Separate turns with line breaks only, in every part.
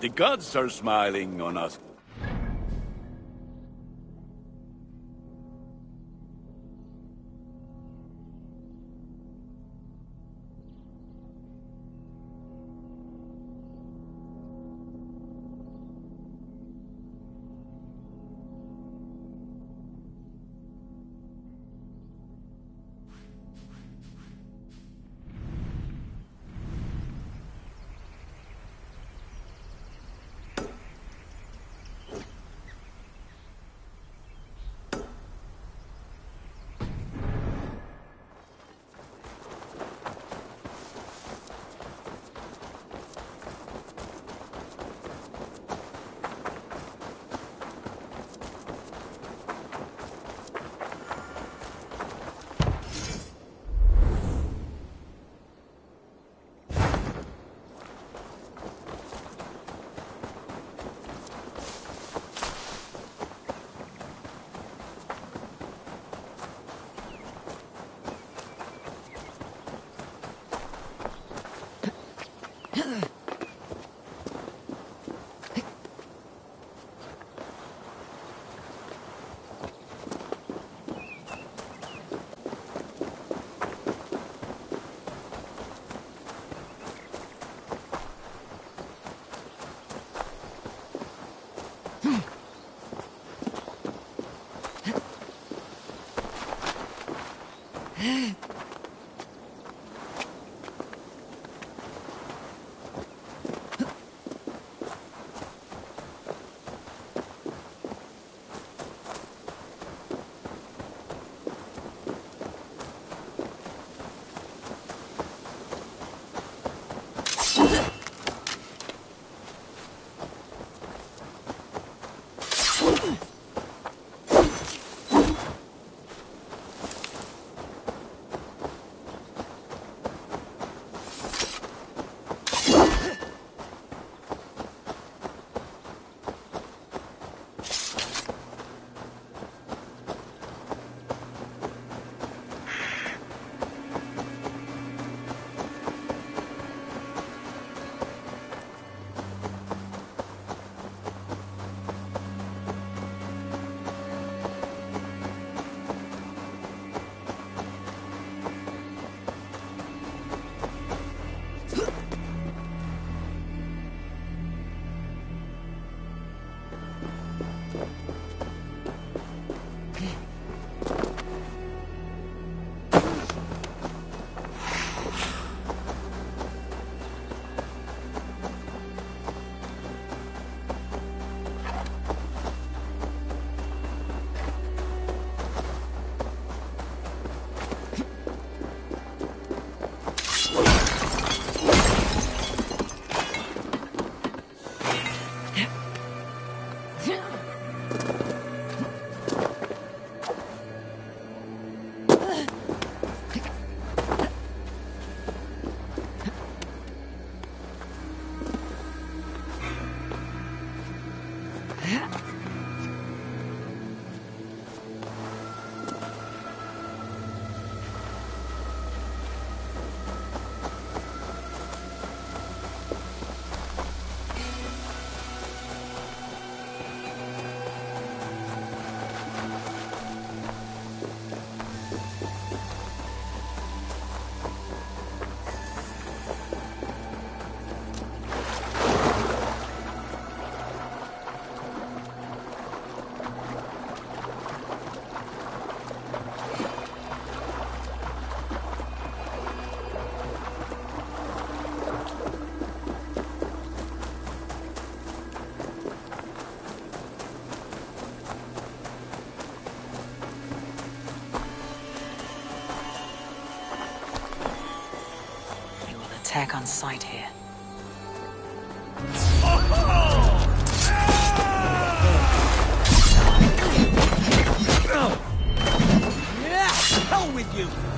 The gods are smiling on us.
Attack on sight here.
Hell with you!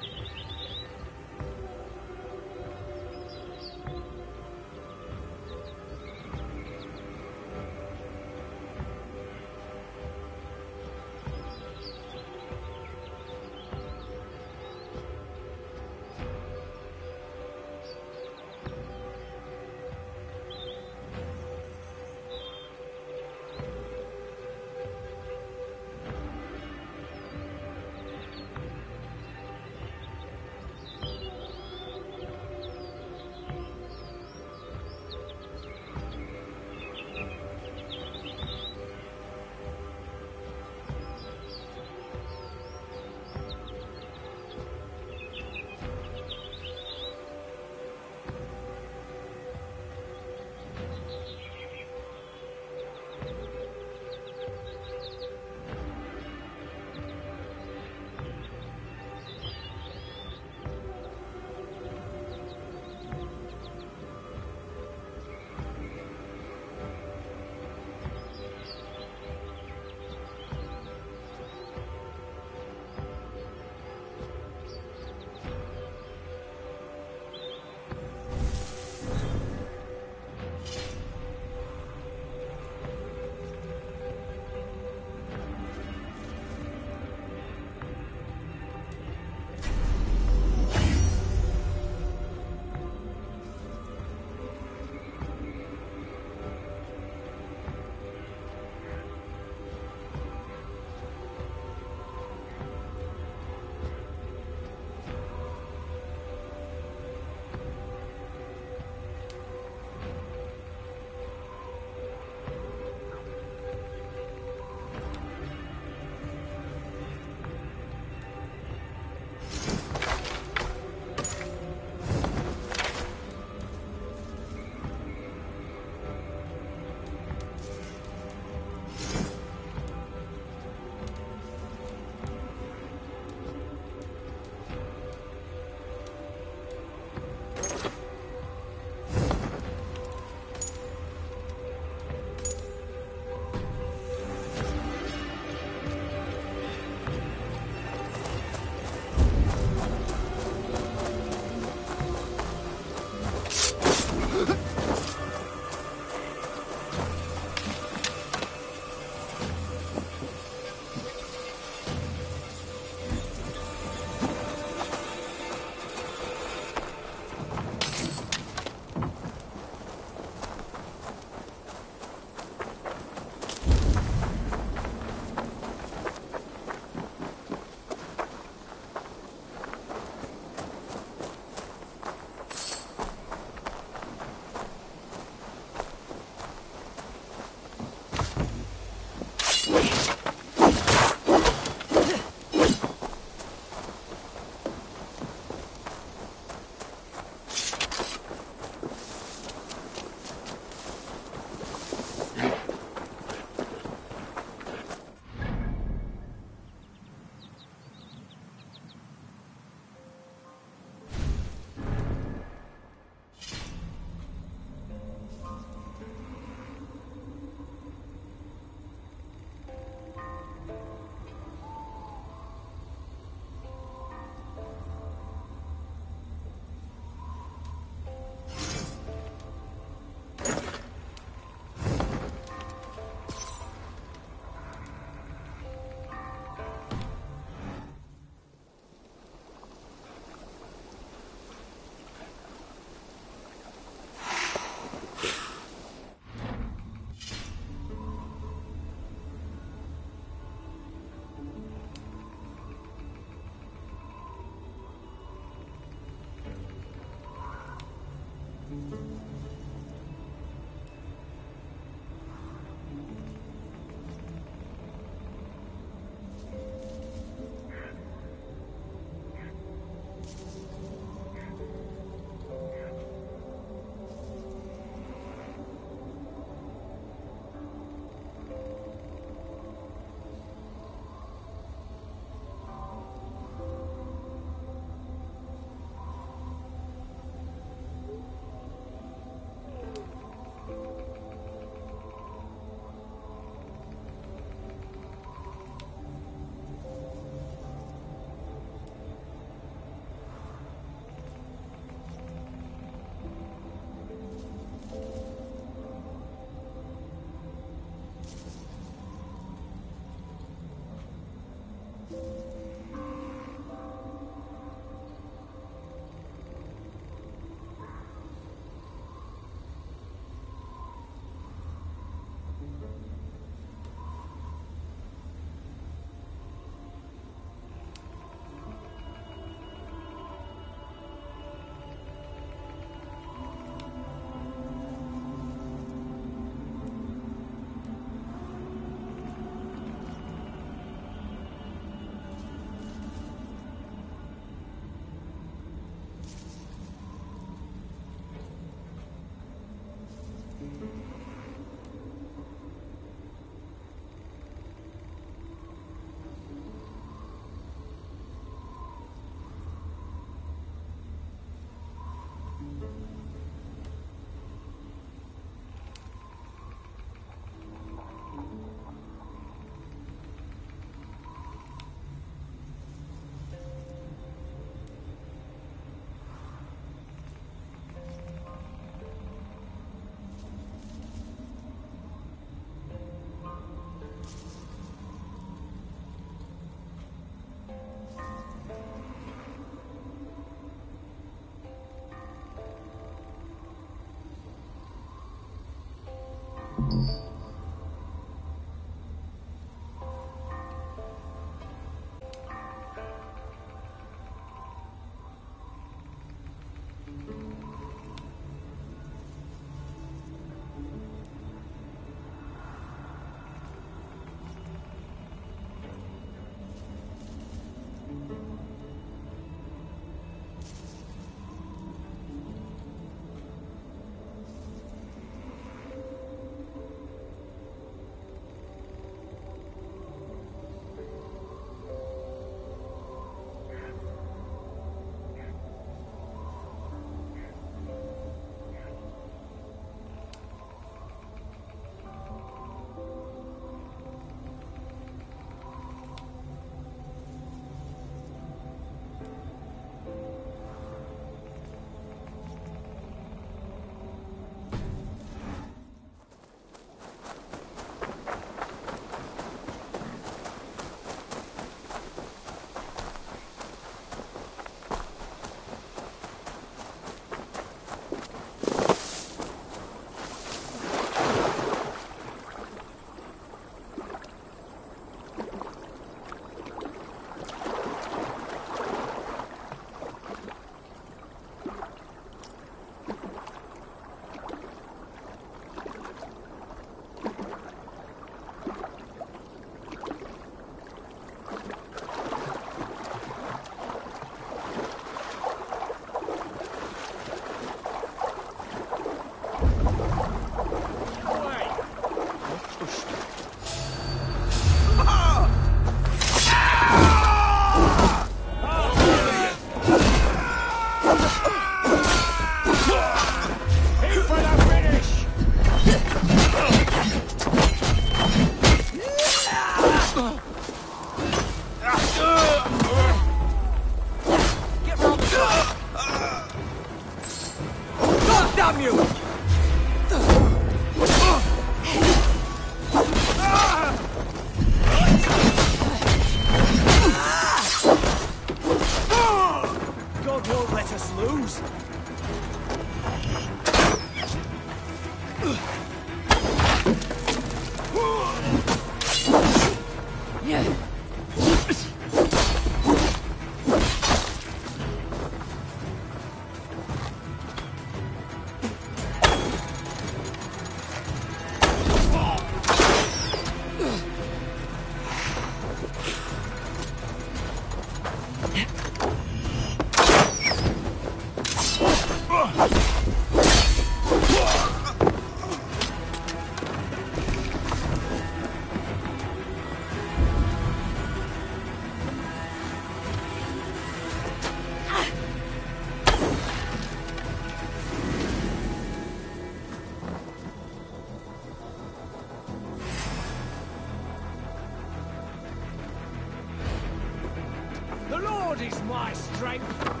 My strength.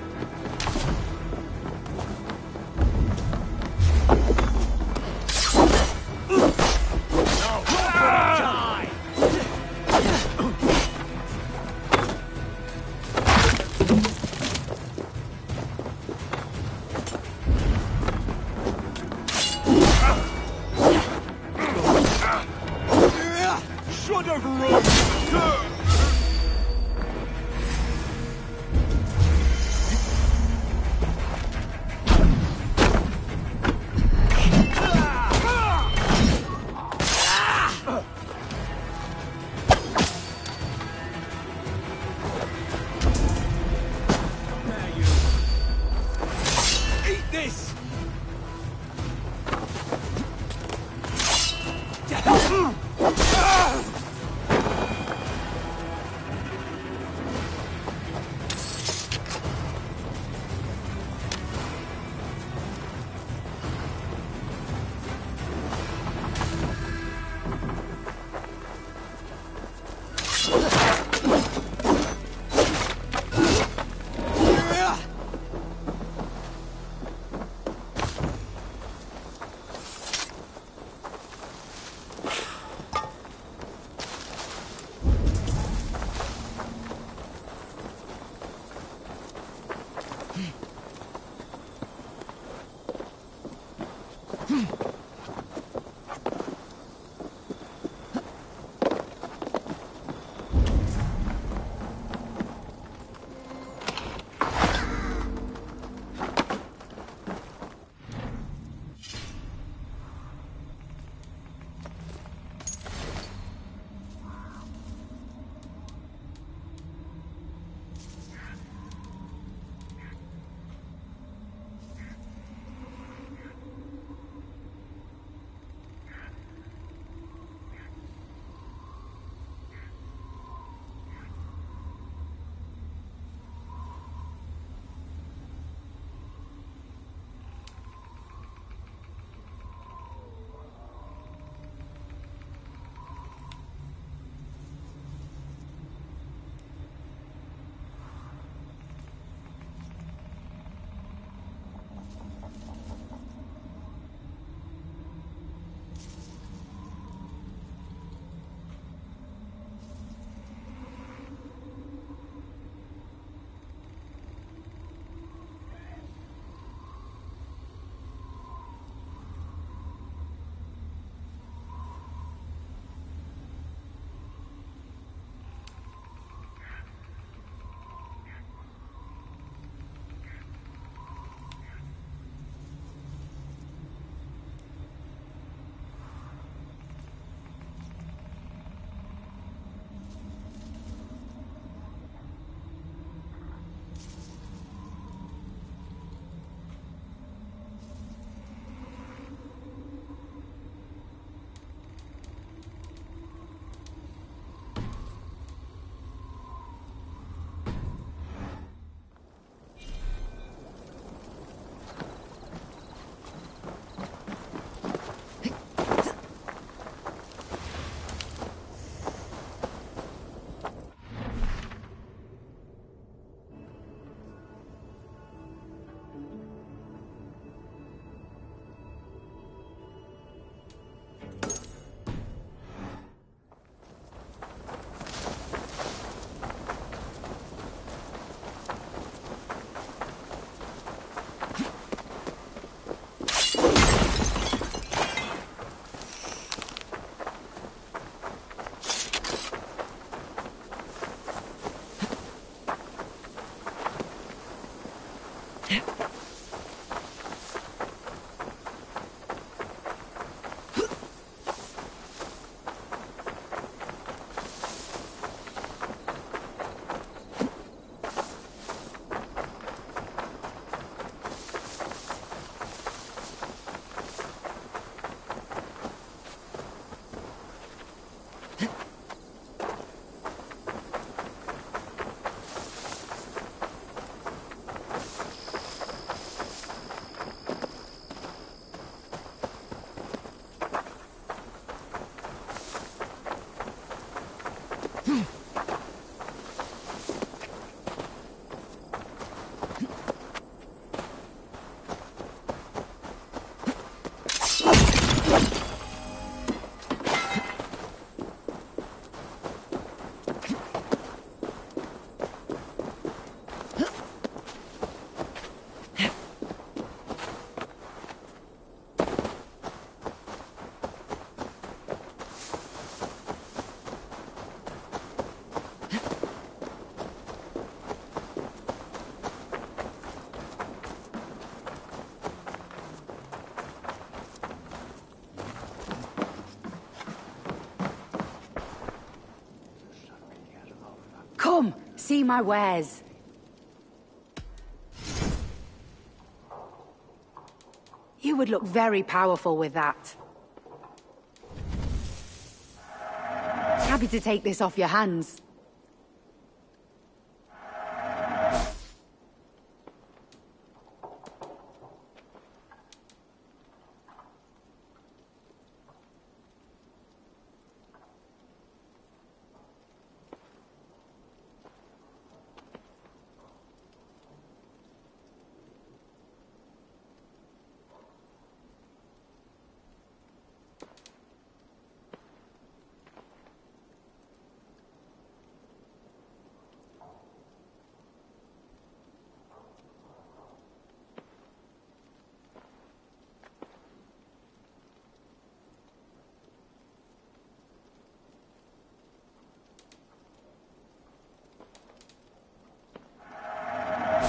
See my wares. You would look very powerful with that. Happy to take this off your hands.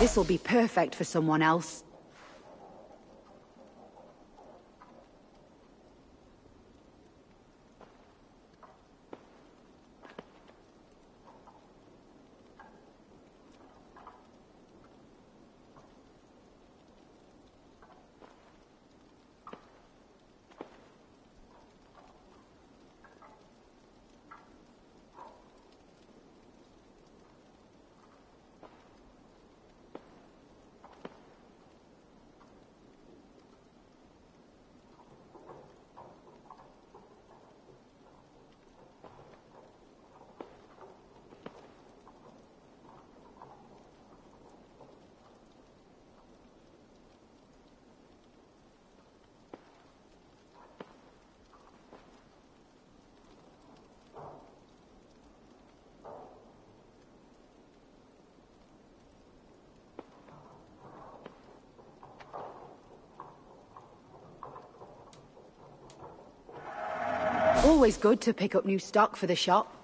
This'll be perfect for someone else. Always good to pick up new stock for the shop.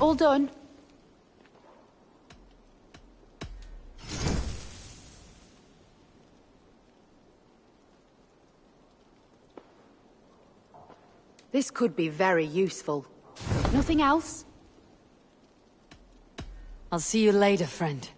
All done. This could be very useful. Nothing else?
I'll see you later, friend.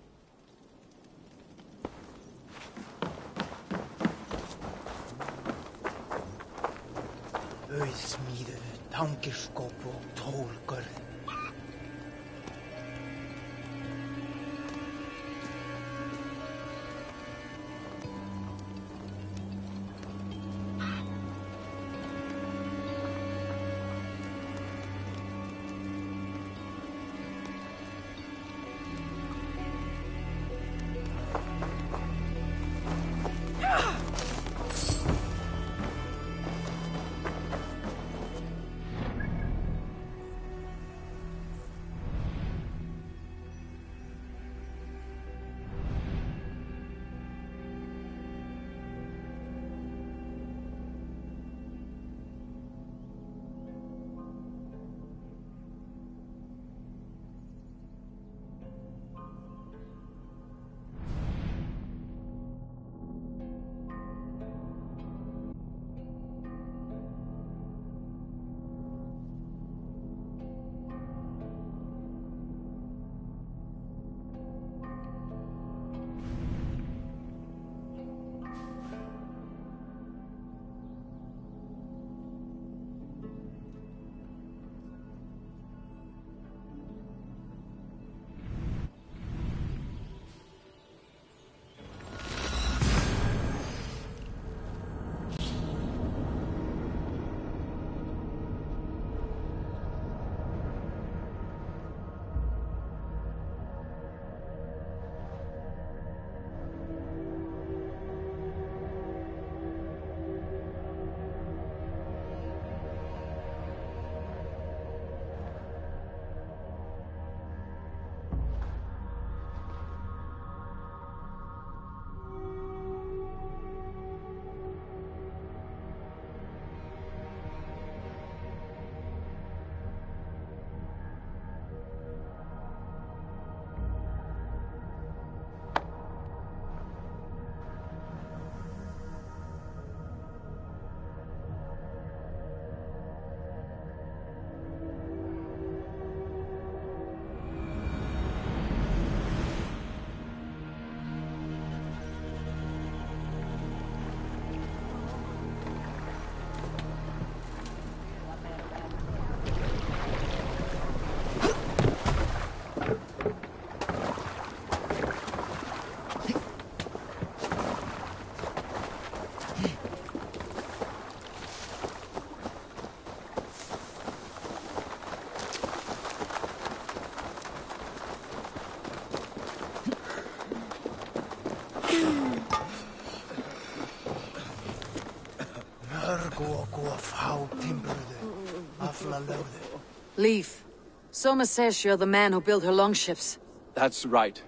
Leaf. Soma says you're the man who built her longships.
That's right.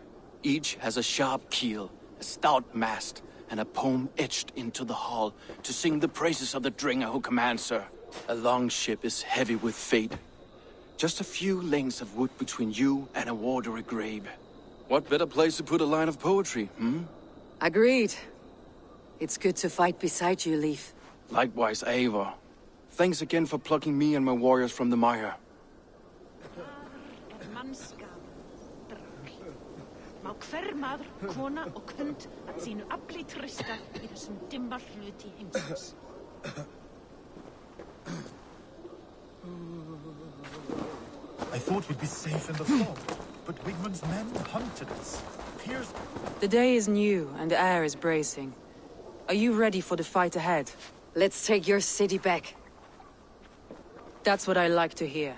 Each has a sharp keel, a stout mast, and a poem etched into the hull to sing the praises of the drengr who commands her. A longship is heavy with fate. Just a few lengths of wood between you and a watery grave. What better place to put a line of poetry, hmm?
Agreed. It's good to fight beside you, Leaf.
Likewise, Eivor. Thanks again for plucking me and my warriors from the mire.
Mannskap, dragl. Má hver maður, kona og kund að sínu afli trista í þessum dimma hluti heimsins.
I thought we'd be safe in the fog, but Wigmund's men hunted us. Piers...
The day is new and the air is bracing. Are you ready for the fight ahead? Let's take your city back. That's what I like to hear.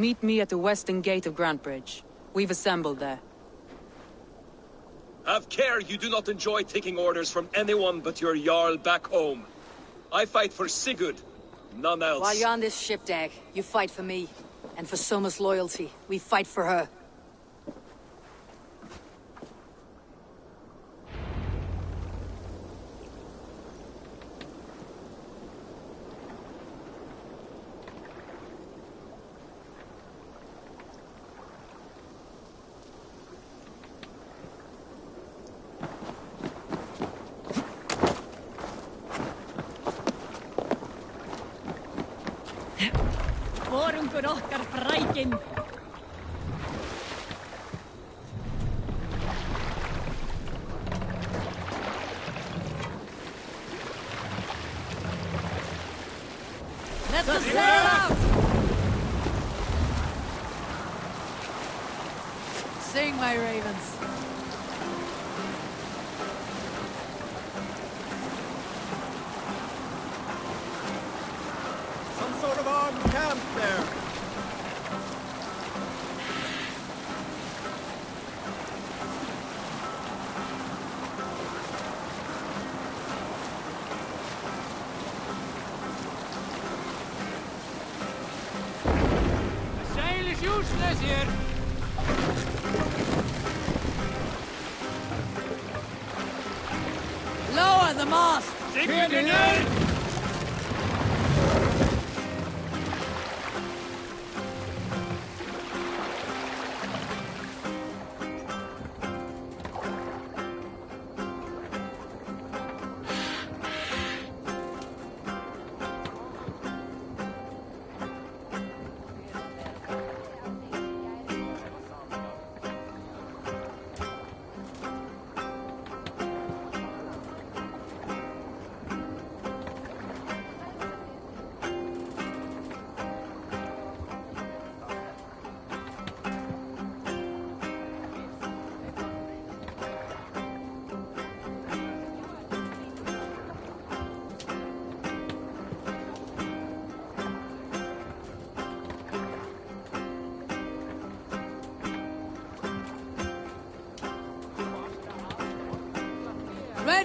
Meet me at the western gate of Grantebridge. We've assembled there.
Have care you do not enjoy taking orders from anyone but your Jarl back home. I fight for Sigurd, none else.
While you're on this ship, Dag, you fight for me. And for Soma's loyalty, we fight for her.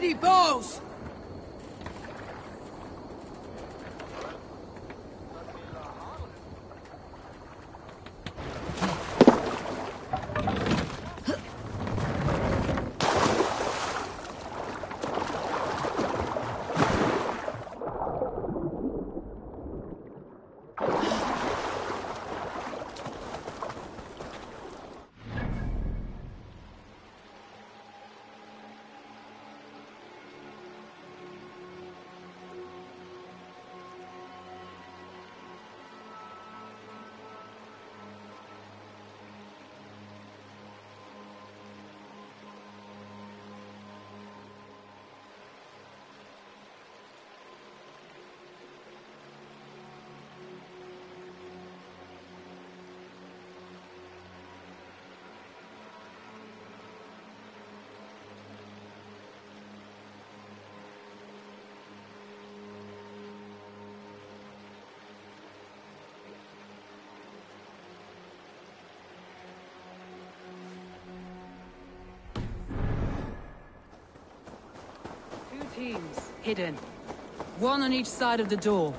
Ready, bows! Teams, hidden. One on each side of the door.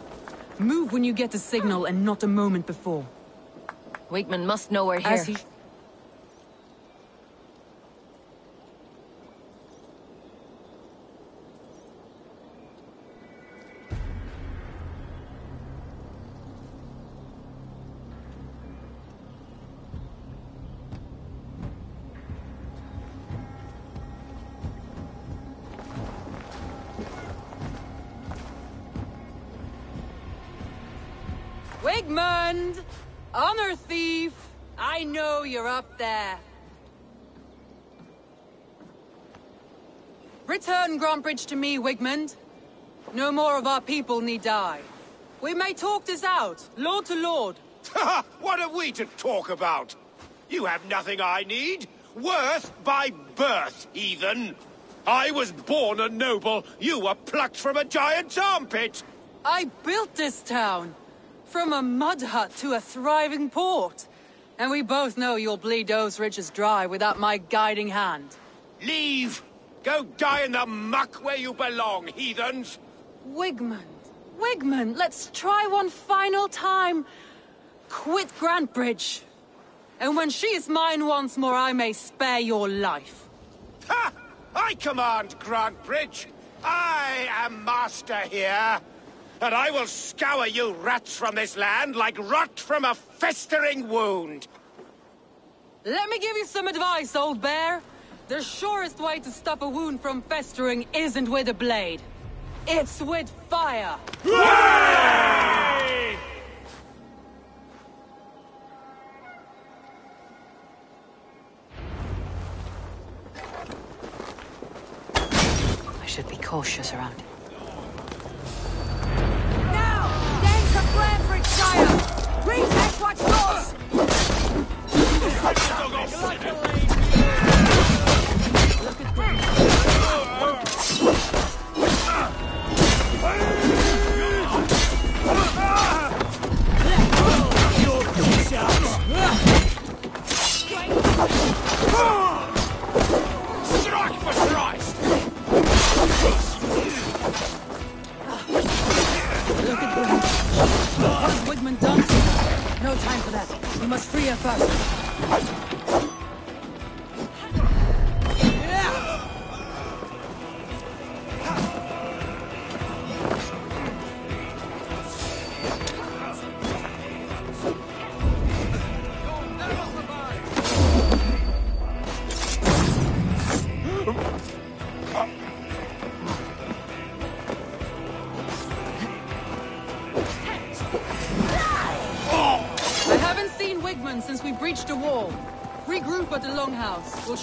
Move when you get the signal and not a moment before.
Wigmund must know we're here.
Wigmund! Honor thief! I know you're up there. Return Grantebridge to me, Wigmund. No more of our people need die. We may talk this out, lord to lord.
what are we to talk about? You have nothing I need. Worth by birth, heathen. I was born a noble. You were plucked from a giant's armpit.
I built this town. From a mud hut to a thriving port. And we both know you'll bleed those riches dry without my guiding hand.
Leave! Go die in the muck where you belong, heathens!
Wigmund, Wigmund, let's try one final time. Quit Grantebridge. And when she is mine once more, I may spare your life.
Ha! I command Grantebridge! I am master here! And I will scour you rats from this land like rot from a festering wound!
Let me give you some advice, old bear. The surest way to stop a wound from festering isn't with a blade. It's with fire!
I should be cautious around it.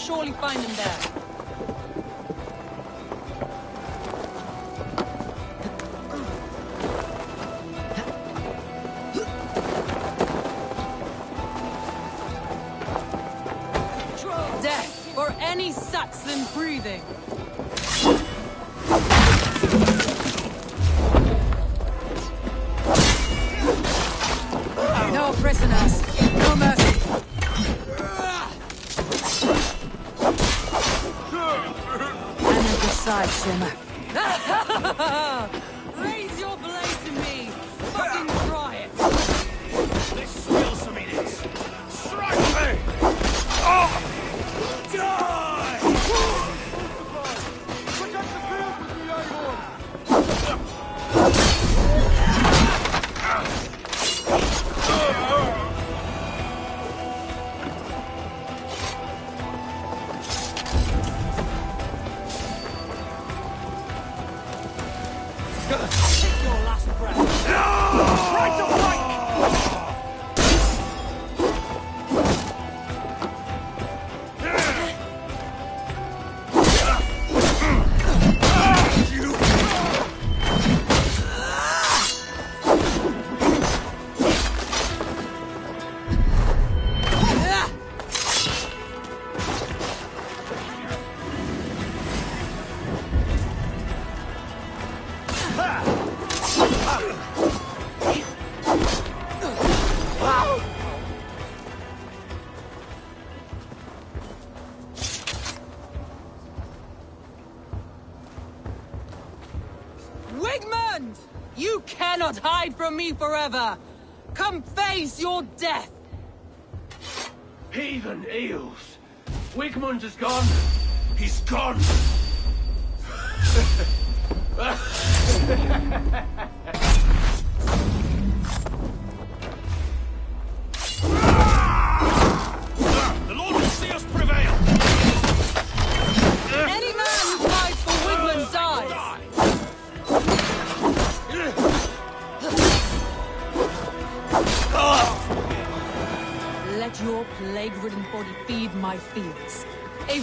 Surely find him there. Side, Simmer. from me forever! Come face your death!
Heathen eels! Wigmund is gone! He's gone!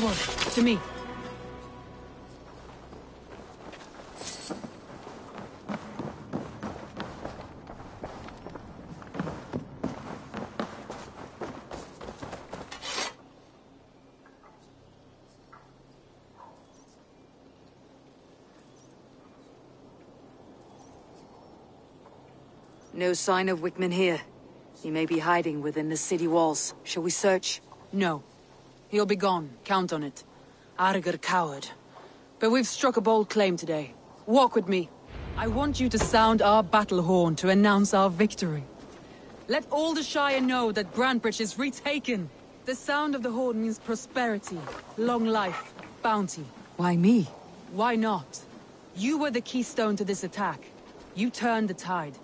To me.
No sign of Wigmund here. He may be hiding within the city walls. Shall we search?
No. He'll be gone. Count on it. Argr coward. But we've struck a bold claim today. Walk with me. I want you to sound our battle horn to announce our victory. Let all the Shire know that Grantebridge is retaken. The sound of the horn means prosperity, long life, bounty.
Why me?
Why not? You were the keystone to this attack. You turned the tide.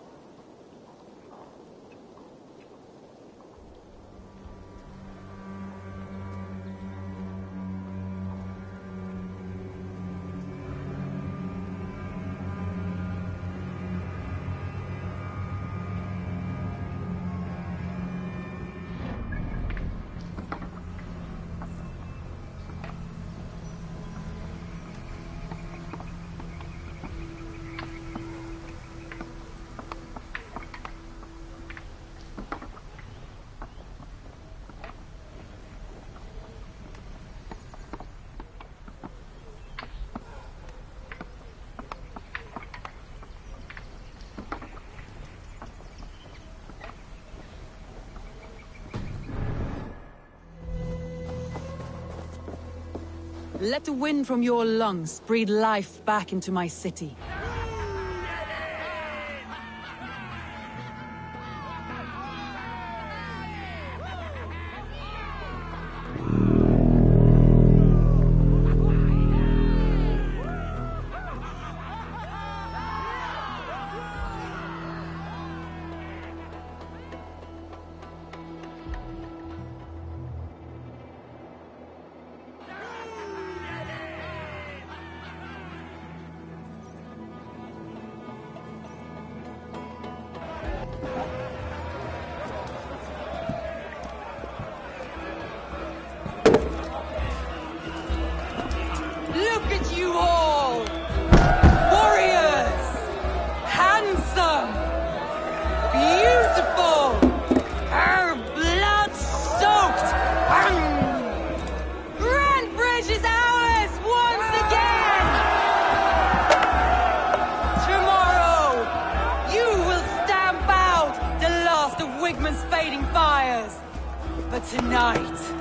Let the wind from your lungs breathe life back into my city. Tonight,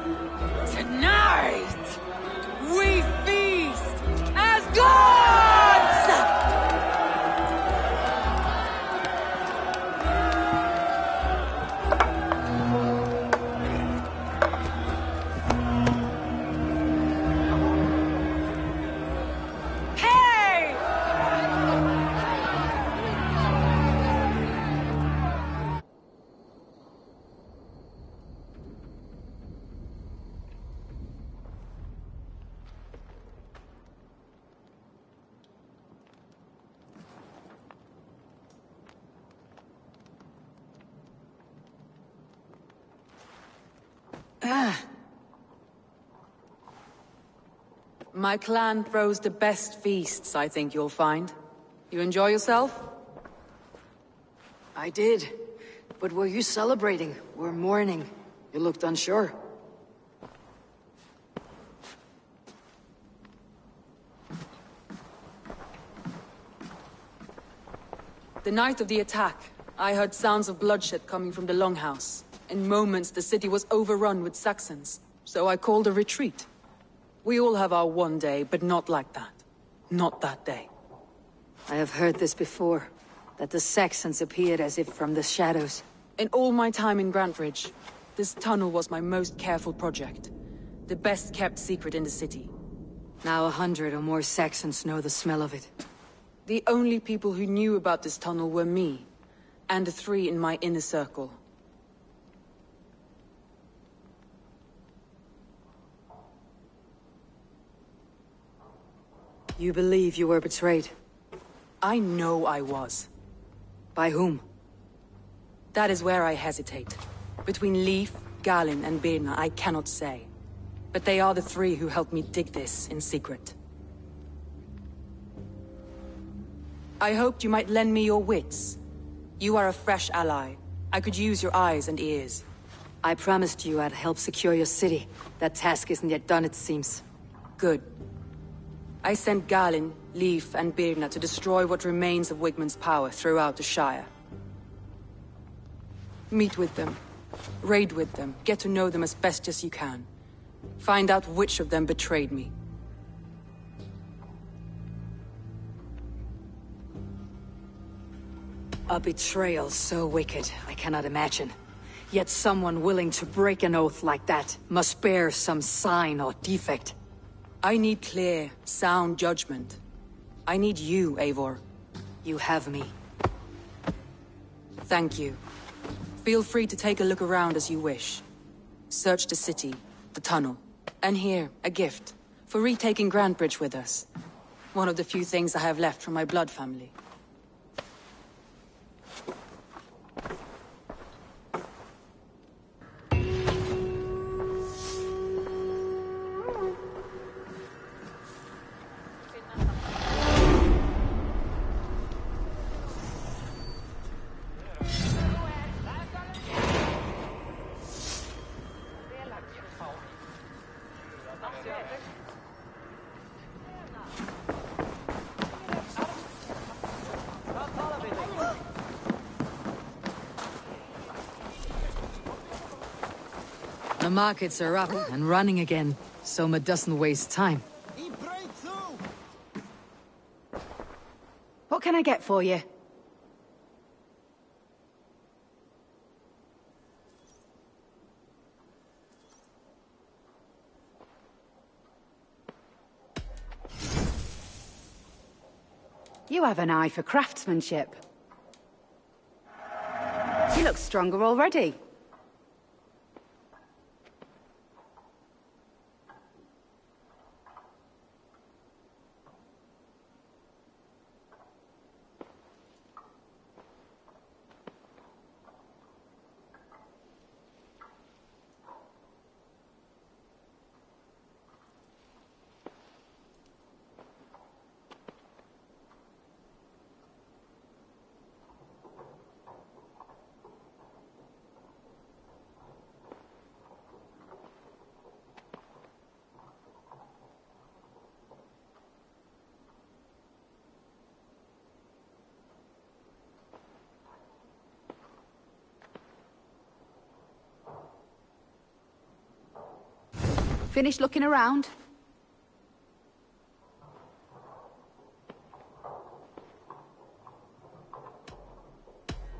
My clan throws the best feasts, I think you'll find. You enjoy yourself?
I did. But were you celebrating or mourning? You looked unsure.
The night of the attack, I heard sounds of bloodshed coming from the Longhouse. In moments, the city was overrun with Saxons, so I called a retreat. We all have our one day, but not like that. Not that day.
I have heard this before. that the Saxons appeared as if from the shadows.
In all my time in Grantebridge, this tunnel was my most careful project. The best kept secret in the city.
Now a hundred or more Saxons know the smell of it.
The only people who knew about this tunnel were me, and the three in my inner circle.
You believe you were betrayed?
I know I was.
By whom?
That is where I hesitate. Between Leif, Galinn, and Birna, I cannot say. But they are the three who helped me dig this in secret. I hoped you might lend me your wits. You are a fresh ally. I could use your eyes and ears.
I promised you I'd help secure your city. That task isn't yet done, it seems.
Good. I sent Galinn, Leif, and Birna to destroy what remains of Wigmund's power throughout the Shire. Meet with them. Raid with them. Get to know them as best as you can. Find out which of them betrayed me.
A betrayal so wicked, I cannot imagine. Yet someone willing to break an oath like that must bear some sign or defect.
I need clear, sound judgment. I need you, Eivor.
You have me.
Thank you. Feel free to take a look around as you wish. Search the city, the tunnel, and here, a gift. For retaking Grantebridge with us. One of the few things I have left from my blood family.
Markets are up and running again. Soma doesn't waste time. What can I get for you? You have an eye for craftsmanship. You look stronger already. Finished looking around?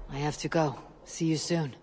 I have to go. See you soon.